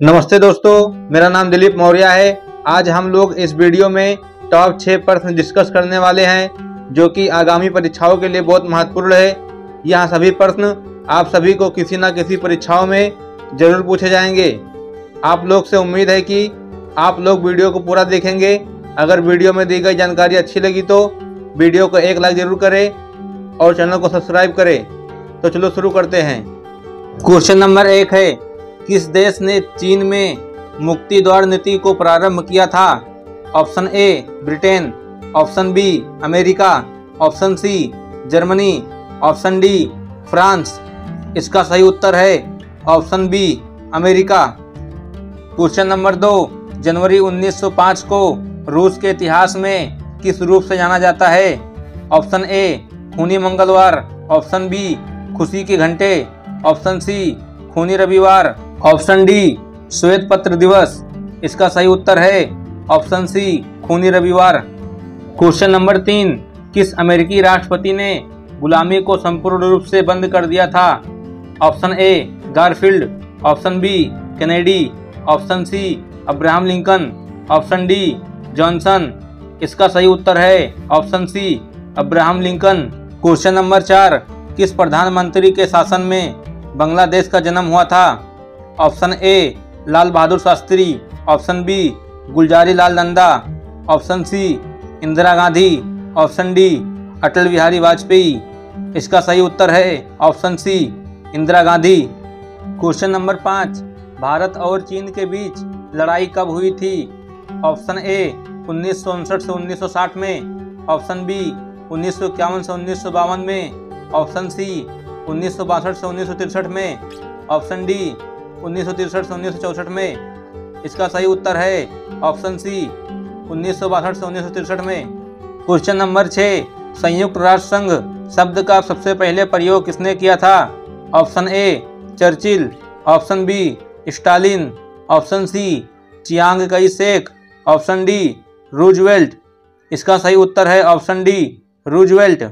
नमस्ते दोस्तों, मेरा नाम दिलीप मौर्य है। आज हम लोग इस वीडियो में टॉप छः प्रश्न डिस्कस करने वाले हैं, जो कि आगामी परीक्षाओं के लिए बहुत महत्वपूर्ण है। यह सभी प्रश्न आप सभी को किसी न किसी परीक्षाओं में ज़रूर पूछे जाएँगे। आप लोग से उम्मीद है कि आप लोग वीडियो को पूरा देखेंगे। अगर वीडियो में दी गई जानकारी अच्छी लगी तो वीडियो को एक लाइक ज़रूर करें और चैनल को सब्सक्राइब करें। तो चलो शुरू करते हैं। क्वेश्चन नंबर एक है किस देश ने चीन में मुक्ति द्वार नीति को प्रारंभ किया था? Option A Britain. Option B America. Option C Germany. Option D France. इसका सही उत्तर है option B America. Question number दो, जनवरी 1905 को रूस के इतिहास में किस रूप से जाना जाता है? ऑप्शन ए खूनी मंगलवार। ऑप्शन बी खुशी के घंटे। ऑप्शन सी खूनी रविवार। ऑप्शन डी श्वेत पत्र दिवस। इसका सही उत्तर है ऑप्शन सी, खूनी रविवार। क्वेश्चन नंबर तीन, किस अमेरिकी राष्ट्रपति ने गुलामी को संपूर्ण रूप से बंद कर दिया था? Option A, Garfield. Option B, Kennedy. Option C, Abraham Lincoln. Option D, Johnson. इसका सही उत्तर है option C, Abraham Lincoln. Question number चार, किस प्रधानमंत्री के शासन में बांग्लादेश का जन्म हुआ था? Option A, Lal Bahadur Shastri. Option B, Gulzari Lal Nanda. Option C, Indira Gandhi. Option D, Atal Bihari Vajpayee. इसका सही उत्तर है option C, Indira Gandhi. Question number पाँच, भारत और चीन के बीच लड़ाई कब हुई थी? ऑप्शन ए, उन्नीस सौ उनसठ से 1960 में। ऑप्शन बी, उन्नीस सौ इक्यावन से उन्नीस में। ऑप्शन सी, उन्नीस सौ बासठ से उन्नीस में। ऑप्शन डी उन्नीस से उन्नीस सौ चौंसठ में। इसका सही उत्तर है ऑप्शन सी, उन्नीस सौ बासठ से उन्नीस में। क्वेश्चन नंबर छः, संयुक्त राष्ट्र संघ शब्द का सबसे पहले प्रयोग किसने किया था? Option A, Churchill. Option B, Stalin. Option C, Chiang Kai Shek. Option D, Roosevelt. इसका सही उत्तर है ऑप्शन डी, रूजवेल्ट।